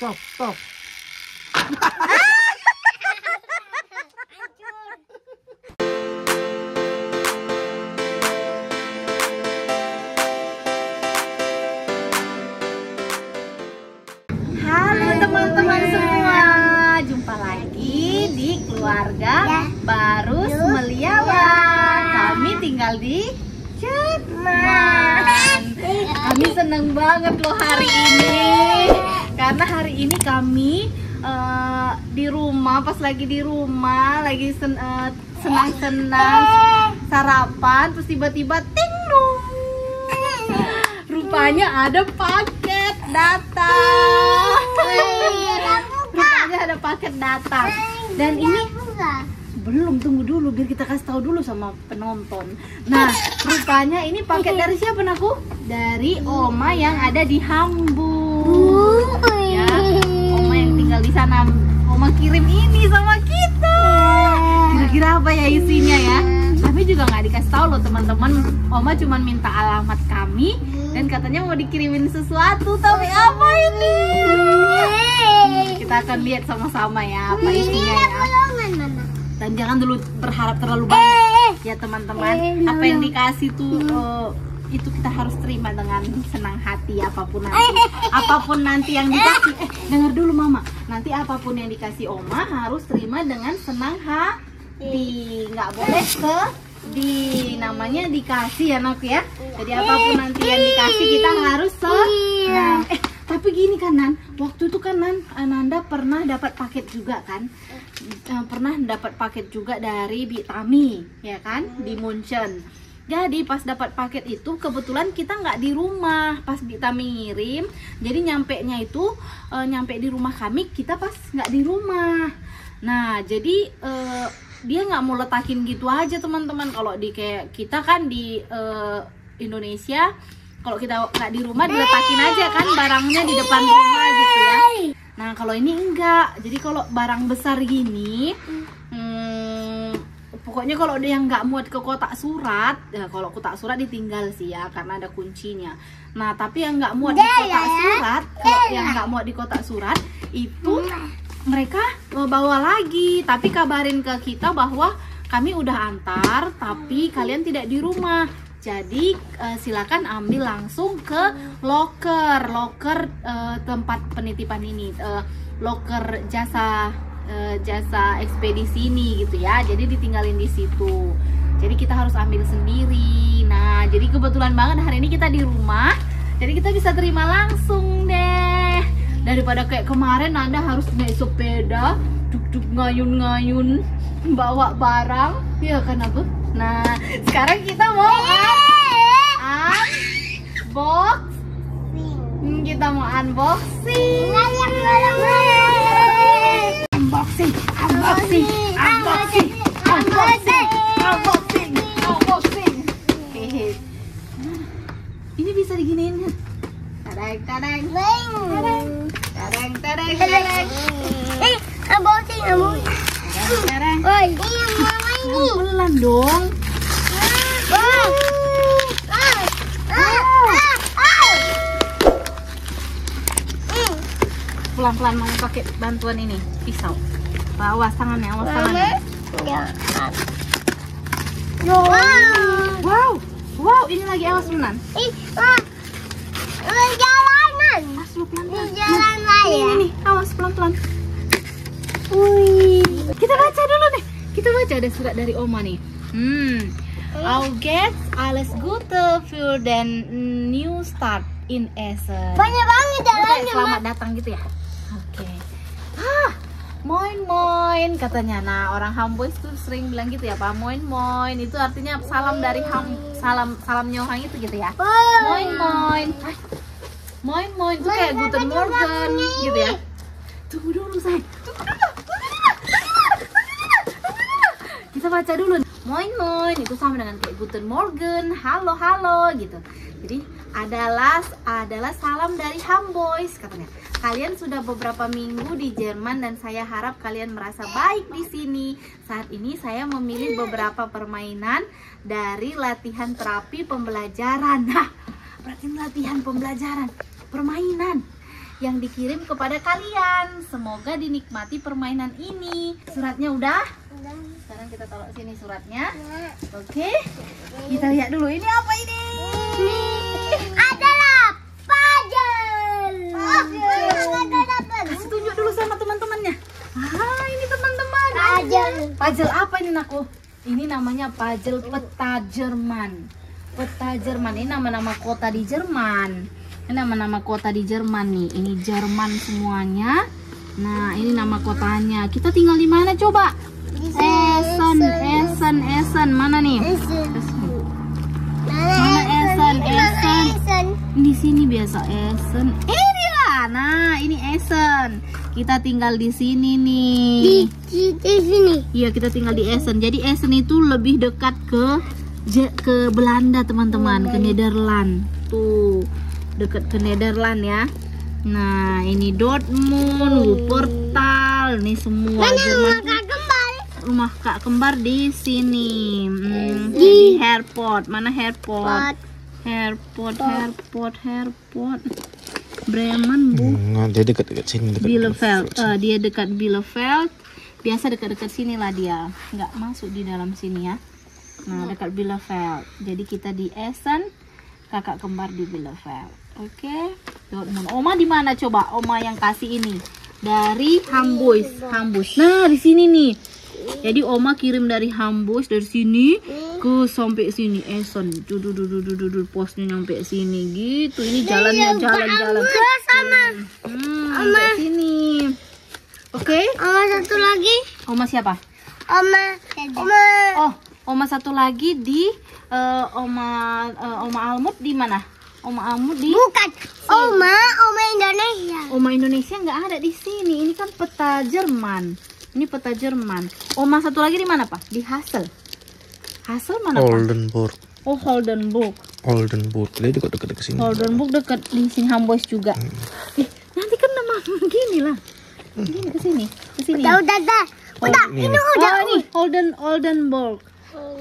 stop, stop. Halo teman-teman semua, jumpa lagi di keluarga Barus Meliawan. Kami tinggal di Jerman. Kami seneng banget loh hari ini, karena hari ini kami eh, di rumah, pas lagi di rumah, lagi sen- eh, senang-senang sarapan, terus tiba-tiba ting dong. Rupanya ada paket datang. Rupanya ada paket datang. Dan ini belum tunggu dulu biar kita kasih tahu dulu sama penonton. Nah, rupanya ini paket dari siapa naku? Dari Oma yang ada di Hamburg. Ya, Oma yang tinggal di sana. Oma kirim ini sama kita. Kira-kira apa ya isinya ya? Kami juga nggak dikasih tahu loh teman-teman. Oma cuma minta alamat kami dan katanya mau dikirimin sesuatu. Tapi apa ini? Kita akan lihat sama-sama ya apa isinya ya. Dan jangan dulu berharap terlalu banyak ya teman-teman. Apa yang dikasih tuh eh, itu kita harus terima dengan senang hati apa pun nanti. Apa pun nanti yang dikasih. Eh, dengar dulu mama. Nanti apa pun yang dikasih oma harus terima dengan senang hati. Nggak boleh ke di namanya dikasih ya nak ya. Jadi apa pun nanti yang dikasih kita harus senang. Eh, tapi gini kan Nan, waktu itu kan Nan, Ananda pernah dapat paket juga kan? Eh, pernah dapat paket juga dari Bitami, ya kan? Di Munchen. Jadi pas dapat paket itu kebetulan kita nggak di rumah pas Bitami ngirim. Jadi nyampe nya itu eh, nyampe di rumah kami kita pas nggak di rumah. Nah jadi eh, dia nggak mau letakin gitu aja teman-teman. Kalau di kayak kita kan di eh, Indonesia kalau kita nggak di rumah diletakin aja kan barangnya di depan rumah gitu ya nah kalau ini enggak jadi kalau barang besar gini hmm, pokoknya kalau dia nggak muat ke kotak surat ya kalau kotak surat ditinggal sih ya karena ada kuncinya. Nah tapi yang nggak muat di kotak surat kalau yang nggak muat di kotak surat itu mereka mau bawa lagi. Tapi kabarin ke kita bahwa kami udah antar tapi kalian tidak di rumah. Jadi eh, silakan ambil langsung ke loker loker eh, tempat penitipan ini eh, loker jasa eh, jasa ekspedisi ini gitu ya. Jadi ditinggalin di situ. Jadi kita harus ambil sendiri. Nah jadi kebetulan banget hari ini kita di rumah. Jadi kita bisa terima langsung deh. Daripada kayak kemarin anda harus naik sepeda duk-duk ngayun-ngayun bawa barang. Ya kan aku nah sekarang kita mau unbox. Hmm, kita mau unboxing unboxing unboxing unboxing unboxing unboxing unboxing. Hehe. ini bisa diginiin. Tadang tadang. Tadang tadang tadang. Tadang tadang. Pelan dong. Pelan-pelan mau pakai bantuan ini pisau awas tangannya awas tangannya wow. Wow. Ini lagi awas lunan awas lu pelan-pelan. Ini ini awas pelan-pelan. Wih, kita baca dulu deh. Kita baca ada surat dari Oma nih. Hmm. I'll get alles Gute für den new start in Essen. Banyak banget jalannya, selamat datang gitu ya. Oke. Ah, moin moin katanya. Nah, orang Hamburg tuh sering bilang gitu ya, Pak. Moin moin itu artinya salam dari Ham salam salam nyohang itu gitu ya. Moin moin. Ah, Moin moin itu kayak Guten Morgen gitu ya. Tunggu dulu. Tunggu dulu. Kita baca dulu. Moin moin itu sama dengan kayak Guten Morgen, halo halo gitu. Jadi adalah adalah salam dari Hamboys katanya. Kalian sudah beberapa minggu di Jerman dan saya harap kalian merasa baik di sini. Saat ini saya memilih beberapa permainan dari latihan terapi pembelajaran. Nah, berarti latihan pembelajaran, permainan. yang dikirim kepada kalian. Semoga dinikmati permainan ini. Suratnya udah? Sekarang kita taruh sini suratnya. Oke. Kita lihat dulu ini apa ini? adalah puzzle. Kasih tunjuk dulu sama teman-temannya. Ah, ini teman-teman. Puzzle. Apa ini Naku? Ini namanya puzzle peta Jerman. Peta Jerman ini nama-nama kota di Jerman. Ini nama-nama kota di Jerman nih. Ini Jerman semuanya. Nah, ini nama kotanya. Kita tinggal di mana coba? Essen, Essen, Essen. Mana nih? Mana Essen, Essen? Di sini biasa Essen. Ini lah. Nah, ini Essen. Kita tinggal di sini nih. Di, di sini. Iya kita tinggal di Essen. Jadi Essen itu lebih dekat ke ke Belanda teman-teman, ke Nederland. Tuh dekat ke Nederland ya. Nah ini Dortmund, Wuppertal, nih semua Jerman. Maka kembali. Rumah kak kembar di sini. Hmm, di airport. Mana airport? Airport, airport, airport. Bremen bu. Nah, dia dekat-dekat sini dekat. Bielefeld. Eh, dia dekat Bielefeld. Biasa dekat-dekat sini lah dia. Nggak masuk di dalam sini ya. Nah, dekat Bielefeld. Jadi kita di Essen, kakak kembar di Bielefeld. Oke. Dortmund. Oma di mana coba? Oma yang kasih ini. Dari Hamburg. Hamburg. Nah, di sini nih. Jadi Oma kirim dari Hamburg dari sini ke sampai sini Essen. Dudu dudu dudu dudu posnya nyampe sini gitu. Ini jalannya jalan-jalan. sama. Hmm, sampai sini. Oke. Oma satu lagi. Oma siapa? Oma. Oma. Oh, Oma satu lagi di eh, Oma eh, Oma Almut di mana? Oma Almut di Bukan. Oma. Oma Indonesia. Oma Indonesia nggak ada di sini. Ini kan peta Jerman. Ini peta Jerman. Oma satu lagi di mana, Pak? Di Hassel. Hassel mana, Pak? Oldenburg. Oh, Holdenburg. Oldenburg. Dia dekat-dekat ke sini. Holdenburg dekat di sini Hamburg juga. Eh, nanti kan nama gini lah. Gini ke sini, ke sini. Udah, udah, udah. Udah, ini udah. Oh, ini Holden Oldenburg.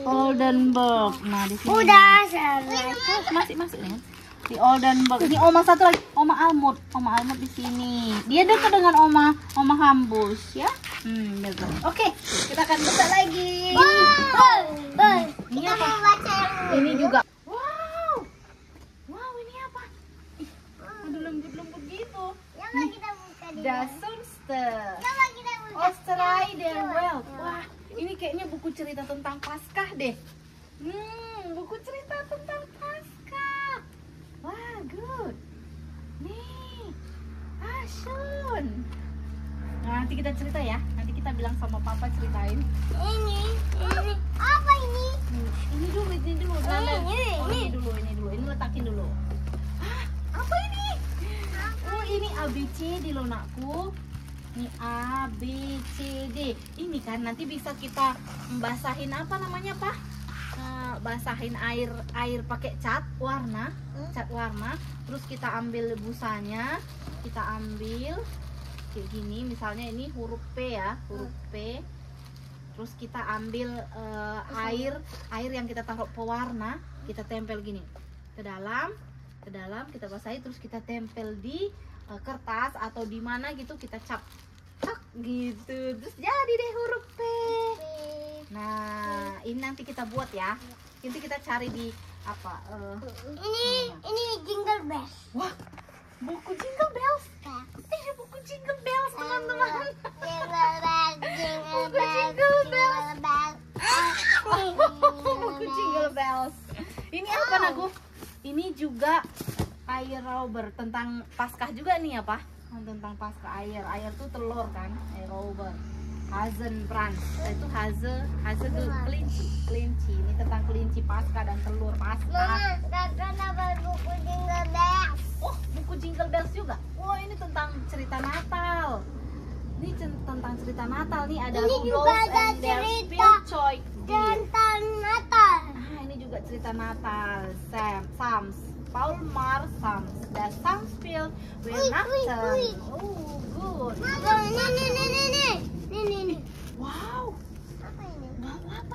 Oldenburg. Nah, di sini. Udah, selesai. Masih masih nih. Di Oldenburg. Ini Oma satu lagi, Oma Almut. Oma Almut di sini. Dia dekat dengan Oma Oma Hambus ya. Hmm. Oke, kita akan buka lagi. Boy, boy. Ini Kita apa? mau baca yang Ini juga. Wow. Wow, ini apa? Ih, ada lembut-lembut gitu. Coba kita buka di Das Sunster. Coba kita buka. Australia der Welt. Wah, ini kayaknya buku cerita tentang Paskah deh. Hmm, buku cerita tentang. Good. Nih, Asun. Nah, nanti kita cerita ya. Nanti kita bilang sama papa ceritain. Ini, ini. Apa ini? Hmm, ini dulu, ini dulu. Nanda. ini, Oh, ini. ini dulu, ini dulu. Ini letakin dulu. Hah, apa ini? Oh, ini ABCD loh, nakku. Ini A, B, C, D. Ini kan nanti bisa kita basahin apa namanya, Pak? Basahin air air pakai cat warna, Hmm. cat warna. Terus kita ambil busanya, kita ambil kayak gini. Misalnya ini huruf P ya, huruf P. Terus kita ambil eh, air air yang kita taruh pewarna, kita tempel gini ke dalam, ke dalam kita basahi terus kita tempel di eh, kertas atau di mana gitu kita cap cap gitu terus jadi deh huruf P. Nah ini nanti kita buat ya. Nanti kita cari di apa? eh, Ini, ini jingle bells. wah buku Jingle Bells. Ini buku Jingle Bells teman-teman. Jingle bells, jingle bells, Jingle Bells. buku Jingle Bells. Ini apa Nagu? Ini juga air rauber tentang Paskah juga nih ya Pak? Tentang Paskah air. Air tuh telur kan, air rauber. Hazen Brand. Itu Haze, Haze tuh kelinci, kelinci. Ini tentang kelinci Paskah dan telur Paskah. Mama, kakak nama buku jingle bells. Oh, buku Jingle Bells juga. Wah, ini tentang cerita Natal. Ini tentang cerita Natal nih ada Ini juga ada and cerita. Tentang Natal. Ah, ini juga cerita Natal. Sam, Sams, Paul Mar Sams, wih, Weihnachten. wih. Oh, good. Ini, ini, ini, Ini, ini. Wow, Apa ini? apa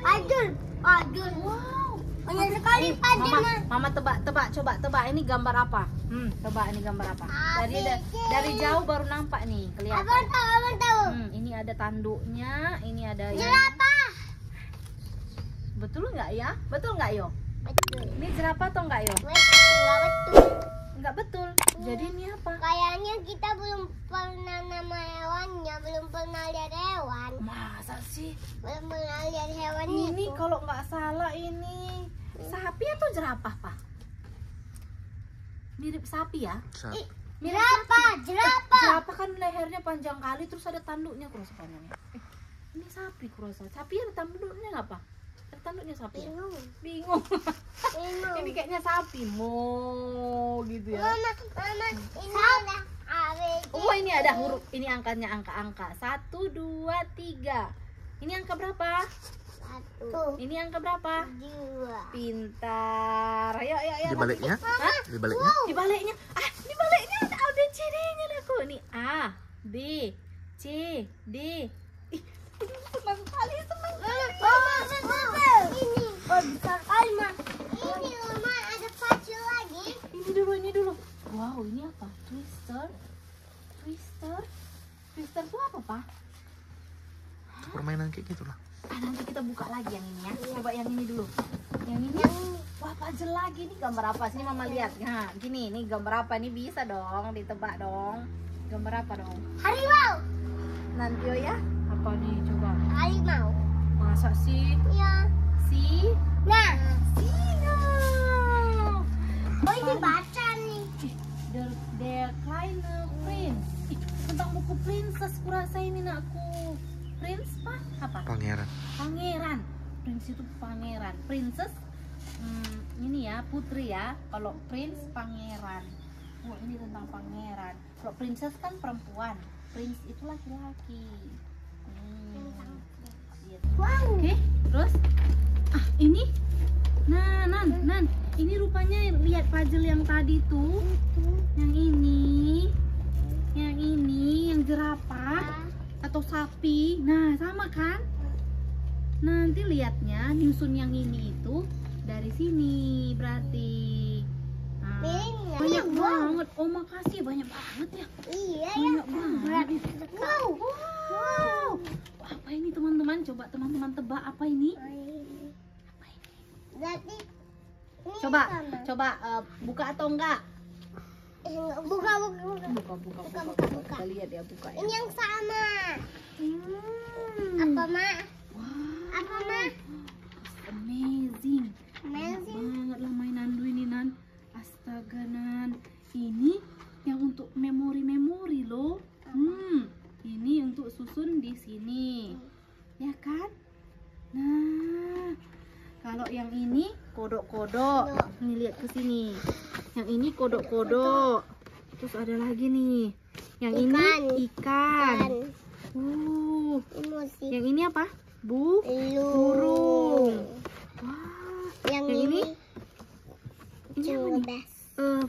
ini? Wow. Banyak sekali mama, ma- mama tebak, tebak, coba tebak ini gambar apa? Hmm, tebak ini gambar apa? Dari da- dari jauh baru nampak nih, kelihatan. Abang tahu, abang tahu. Hmm, ini ada tanduknya, ini ada yang Jerapah. betul nggak ya? Betul nggak yo? Betul. Ini jerapah atau nggak yo? Betul, betul. Nggak betul. Jadi ini apa? Kayaknya kita belum pernah nama hewannya, belum pernah lihat hewan. Masa sih? Belum pernah lihat hewan Ini itu. kalau nggak salah ini sapi atau jerapah pak? Mirip sapi ya? Sa- Ih, Mirip jerapah, jerapah. Jerapah kan lehernya panjang kali terus ada tanduknya kurasa panjangnya. Eh, ini sapi kurasa. Sapi ada tanduknya nggak pak? Tanduknya sapi? ya? Bingung, Bingung. bingung. ini kayaknya sapi mo gitu ya. Mama, mama, ini ada ABC. Oh ini ada huruf. Ini angkanya angka-angka. Satu, dua, tiga. Ini angka berapa? Satu, Ini angka berapa? dua. Pintar. Ayo, ayo, ayo. Di baliknya? Hah? Di baliknya? Di baliknya. Ah, di baliknya ada A B C D-nya aku. Nih A, B, C, D. Ih, senang sekali, senang sekali. Mama, mama, ini. Oh, bisa kali, Ma. Ini, Mama, ada pacu lagi. Ini dulu, ini dulu. Wow, ini apa? Twister. Twister. Twister itu apa, Pak? Permainan kayak gitu lah. Ah, nanti kita buka lagi yang ini ya. Coba yang ini dulu. Yang ini. Wah, puzzle lagi nih gambar apa? Sini Mama lihat. Nah, gini, ini gambar apa? Ini bisa dong ditebak dong. Gambar apa dong? Harimau. Nanti oh ya. Apa nih coba? Harimau. Masa sih? Ya. Si Nah, Singa. oh ini baca nih. Ih, Der Der Kleine Prince. Ih, tentang buku princess kurasa ini nakku. Prince apa? Apa? Pangeran. Pangeran. Prince itu pangeran. Princess hmm, ini ya putri ya. Kalau prince pangeran. Oh ini tentang pangeran. Kalau princess kan perempuan. Prince itu laki-laki. Wow. Oke, terus? Ah ini? Nah nan nan ini rupanya lihat puzzle yang tadi tuh. Yang ini yang ini yang jerapah atau sapi. Nah sama kan? Nanti lihatnya nyusun yang ini itu dari sini berarti. Nah, banyak banget. Oh makasih banyak banget ya. Iya ya. banyak banget. Wow wow apa ini teman-teman coba teman-teman tebak apa ini apa ini Berarti ini coba sama. coba eh, buka atau enggak Eh, buka buka buka. buka buka buka, Buka, buka, buka, buka. kita lihat ya buka ya Ini yang sama. Hmm. Apa, Ma? Wow, Apa, Ma? amazing Amazing. Banyak banget lah mainan lu ini nan astaga nan ini yang untuk memori-memori loh hmm ini untuk susun di sini ya kan nah kalau yang ini kodok-kodok nih lihat ke sini yang ini kodok-kodok terus ada lagi nih yang ini ikan Kan. uh yang ini apa bu Burung. wah Yang, Yang ini? ini, apa nih. Eh,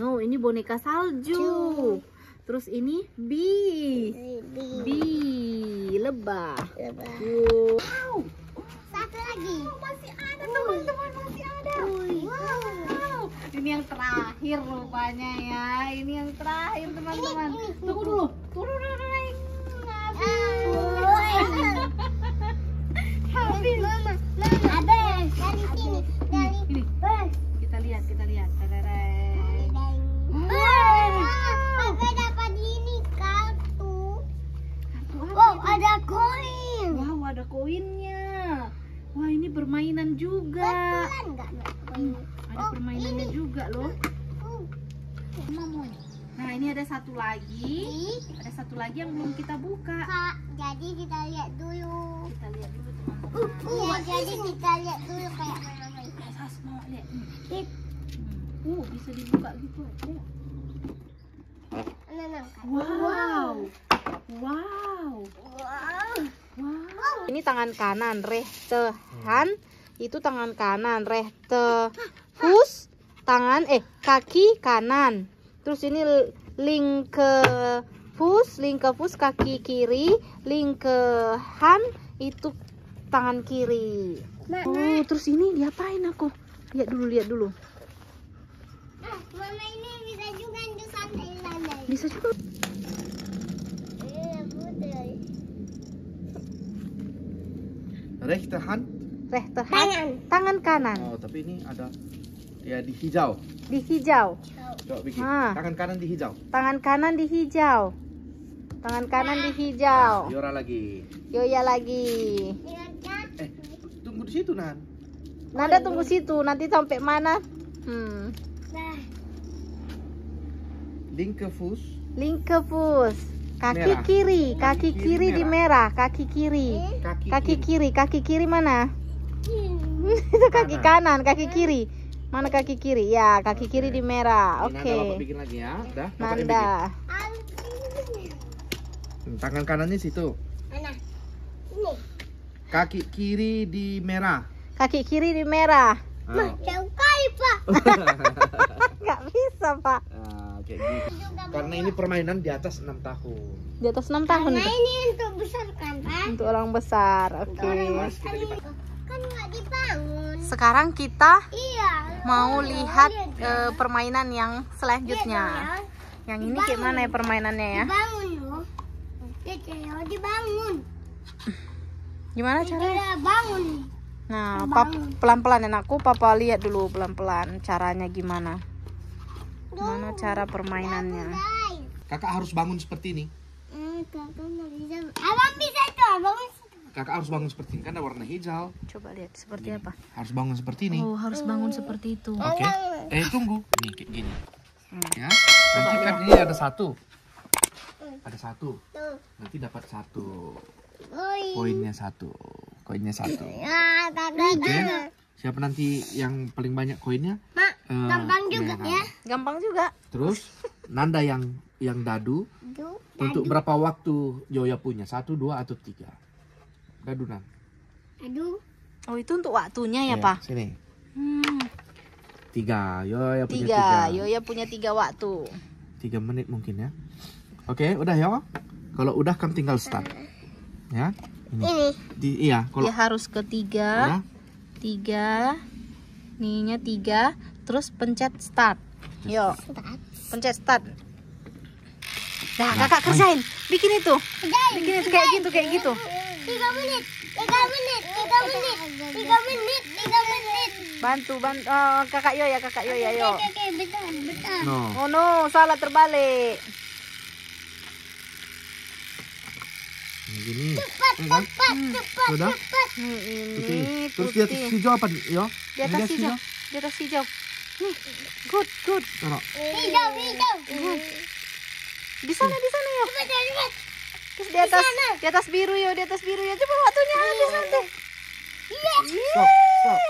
no, ini boneka salju. Terus ini bee. Bi. Bee, lebah. Lebah. Wow. Satu lagi. Masih ada teman-teman, masih ada. Wow. Ini yang terakhir rupanya ya. Ini yang terakhir teman-teman. Tunggu dulu. Ini ada satu lagi. Ada satu lagi yang belum kita buka. Kak, jadi kita lihat dulu. Kita lihat dulu teman-teman. Iya, jadi kita lihat dulu kayak mana mau lihat. Hmm. Ih. Uh, bisa dibuka gitu. Wow. Wow. Wow. Wow. Ini tangan kanan, rehtehan. Itu tangan kanan, rechte. Fus, tangan eh kaki kanan. Terus ini lingke fus, lingke fus kaki kiri, lingke han itu tangan kiri. Mak, Oh, terus ini diapain aku? Lihat dulu, lihat dulu. Nah, mama ini bisa juga untuk santai-santai. Bisa juga. Iya. Rechte hand. Rechte hand. Tangan. Tangan kanan. Oh, tapi ini ada ya di hijau. Di hijau. Coba bikin. Ah. Tangan kanan di hijau. Tangan kanan di hijau. Tangan kanan di hijau. Yora lagi. Yoya lagi. Eh, tunggu di situ Nan. Nanda tunggu situ. Nanti sampai mana? Hmm. Nah, Linkerfuß. Linkerfuß. Kaki Merah. kiri, kaki kiri kiri di merah, kaki kiri. Kaki, Kaki kiri. kiri, kaki kiri mana? Itu kaki kanan, kaki kiri. Mana kaki kiri? Ya, kaki kiri di merah. Ini Oke. Nanda Bapak bikin lagi ya. Udah, Nanda. bikin. Hmm, Tangan kanannya situ. Mana? Ini. Kaki kiri di merah. Kaki kiri di merah. Ah. Jauh kali, Pak. Bisa, Pak. Ah, kayak gitu. Karena ini permainan di atas 6 tahun. Di atas 6 tahun Nah, itu. ini untuk besar kan, Pak? Untuk orang besar. Oke. Ini kan nggak dibangun. Sekarang kita Iya. Mau lihat eh, permainan yang selanjutnya. dong, ya. Yang ini kayak mana ya permainannya ya? Dibangun loh. Lihat ya, dibangun. Gimana caranya? Bangun. Nah, pelan-pelan anakku, papa lihat dulu pelan-pelan caranya gimana. Gimana cara permainannya? Kakak harus bangun seperti ini. Hmm, kakak nggak bisa. Abang bisa itu, abang bisa. Kakak harus bangun seperti ini. Kan ada warna hijau. Coba lihat seperti apa? Harus bangun seperti ini. Oh, harus bangun seperti itu. Oke. Eh, tunggu. Nih, kayak gini. Hmm. Ya. Nanti kan ini ada satu. Ada satu. Tuh. Nanti dapat satu. Oi. Koinnya satu. Koinnya satu. Ya. Oke. Siapa nanti yang paling banyak koinnya? Mak, Eh, gampang juga yang ya. Gampang juga. Terus Nanda yang yang dadu Tuh. untuk berapa waktu Yoya punya? Satu, dua, atau tiga? Dadu Nan. Aduh. Oh, itu untuk waktunya ya, Iya, Pak? Sini. Hmm, Tiga. Yoya punya tiga. tiga. Yoya punya tiga waktu. Tiga menit mungkin ya. Oke, udah ya. Kalau udah kamu tinggal start. Ya. Ini. Ini. Di, iya, kalau Dia harus ketiga, udah, tiga, ninya tiga, terus pencet start. Yuk, pencet start. Nah, kakak kerjain, bikin itu, bikin itu kayak gitu, kayak gitu. Tiga menit. Tiga menit. Tiga menit. Tiga menit. Tiga menit. Bantu, bantu, oh, kakak yo ya, kakak yo ya, yo. No. Oh no, salah terbalik. Ini Gini. Cepat, kan? cepat, cepat, Udah? cepat. Hmm, ini Putih. Terus di atas hijau apa? Yo. Di atas hijau, di atas hijau. Nih, good, good. Hijau, hijau. Di sana, di sana yo. Cepat, cepat. Terus di atas, di atas biru yo, di atas biru yo. Coba waktunya habis nanti. Iya. Stop, stop.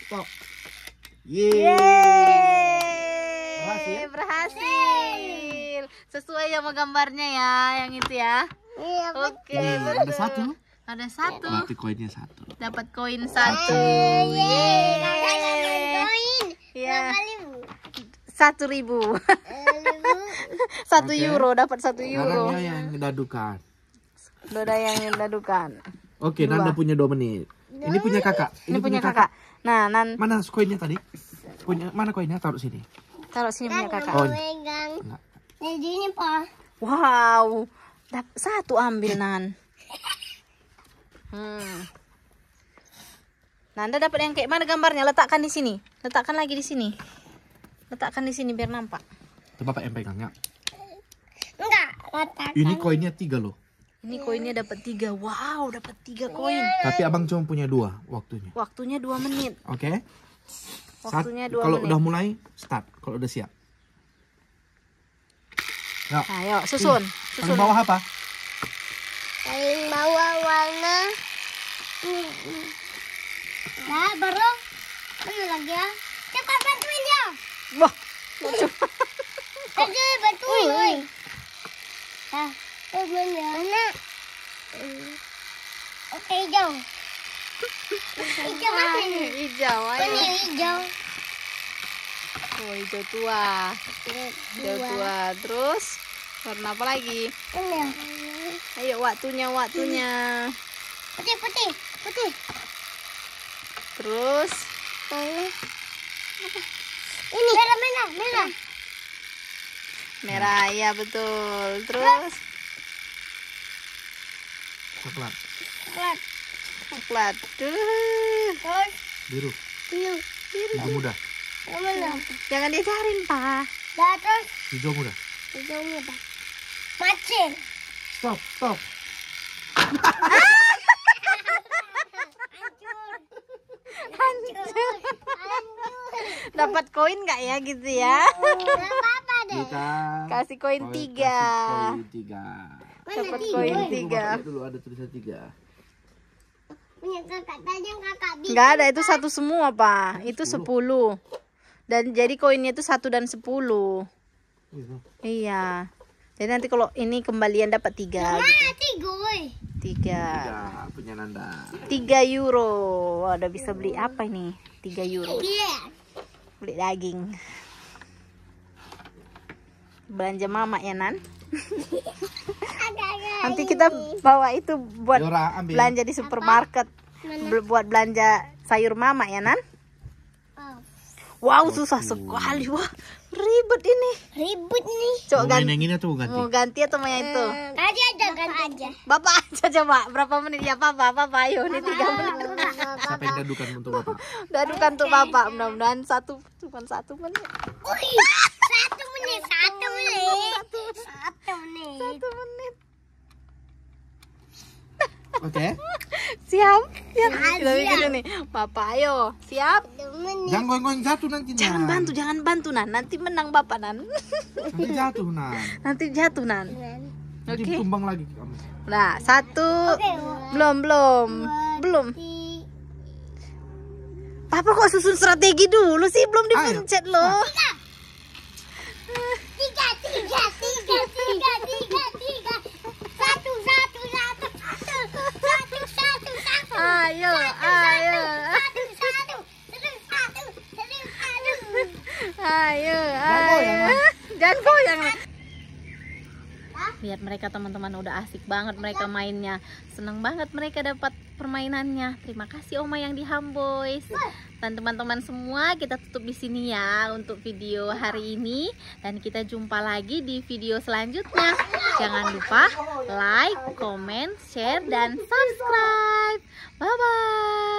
Stop. Yeay. Yeay. Berhasil? Berhasil. Sesuai sama gambarnya ya, yang itu ya. Iya, Oke, Nih, betul. ada satu. Ada satu. Berarti koinnya satu. Dapat koin satu. Kakak Yeay. koin. Ya, Kali satu ribu. satu Oke. euro, dapat satu euro. Sekarang ya yang dadukan. Doda yang dadukan. Oke, Dua. Nanda punya dua menit. Ini punya kakak. Ini, punya kakak. Nah, nan Mana koinnya tadi? Punya mana koinnya? Taruh sini. taruh sini punya kakak. Oh. Jadi ini pak. Wow, satu ambil nan. Hmm. Nanda dapat yang kayak mana gambarnya? Letakkan di sini. Letakkan lagi di sini. Letakkan di sini biar nampak. Bapak yang pegang ya. Enggak, letak. Ini koinnya tiga loh. Ini koinnya dapat tiga. Wow, dapat tiga koin. Tapi abang cuma punya dua waktunya. Waktunya dua menit. Oke. Saat- Waktunya dua Kalau udah mulai start. Kalau udah siap. Ya. Ayo, susun. Paling Susun. bawah apa? Paling bawah warna. Nah, baru. Mana lagi ya? Cepat bantuin Wah, Aduh, bantuin, woi. Nah, temen ya. Mana? Oke, hijau. Hijau mana ini? hijau. Ini Ayo. hijau. Oh, hijau tua. Hijau tua. Terus warna apa lagi? Ini. Ayo waktunya, waktunya. Putih, putih, putih. Terus Mana? Ini. Merah, merah, merah. Merah ya betul. Terus Coklat. Coklat. coklat. Duh. Terus Biru. biru. Hijau muda. Yang mana? Jangan diajarin, Pak. Dah terus Hijau muda. hijau muda. Macin. Stop, stop. Dapat koin nggak ya gitu ya? Enggak apa-apa deh. Kita Kasih koin tiga. Koin tiga. Dapat koin tiga. Dulu ada tulisan tiga. Punya kakak tadi yang kakak bikin. Nggak ada itu satu semua, Pak. Itu sepuluh. Dan jadi koinnya itu satu dan sepuluh. Iya. Iya. Jadi nanti kalau ini kembalian dapat tiga. Mana Gitu. tiga, woi? Tiga. Tiga punya Nanda. Tiga euro. Wah, udah bisa beli apa ini? Tiga euro. Beli daging. Belanja mama ya, Nan. Nanti kita bawa itu buat Yora, ambil. belanja di supermarket. Buat belanja sayur mama ya, Nan. Oh, Wow, susah sekali. Wah, ribet ini. ribut nih. Coba Mau ganti. yang ini atau mau ganti? Mau ganti atau mau yang itu? Tadi ada ganti aja. Bapak aja coba berapa menit ya Papa? Papa ayo ini tiga menit. Siapa yang gadukan untuk bapak? Dadukan untuk Bapak. Mudah-mudahan satu cuma satu menit. Satu menit, satu menit, satu menit. Satu menit. Oke. Siap? Ya, Siap. kita bikin ini. Bapak ayo, siap? Jangan goyang-goyang jatuh nanti. Jangan Nan. bantu, jangan bantu Nan. Nanti menang Bapak Nan. Nanti jatuh Nan. Nanti jatuh Nan. Nanti Oke. tumbang lagi kamu. Nah, satu. Oke. Belum, belum. Belum. Papa kok susun strategi dulu sih? Belum Ayo. dipencet loh. Tiga, tiga, tiga, tiga, tiga, tiga. Satu, Ayo, ayo. Ayo, ayo. Jangan goyang. Lihat mereka teman-teman udah asik banget mereka mainnya. Seneng banget mereka dapat permainannya. Terima kasih Oma yang di Hamboys. Dan teman-teman semua kita tutup di sini ya untuk video hari ini dan kita jumpa lagi di video selanjutnya. Jangan lupa like, comment, share dan subscribe. 拜拜。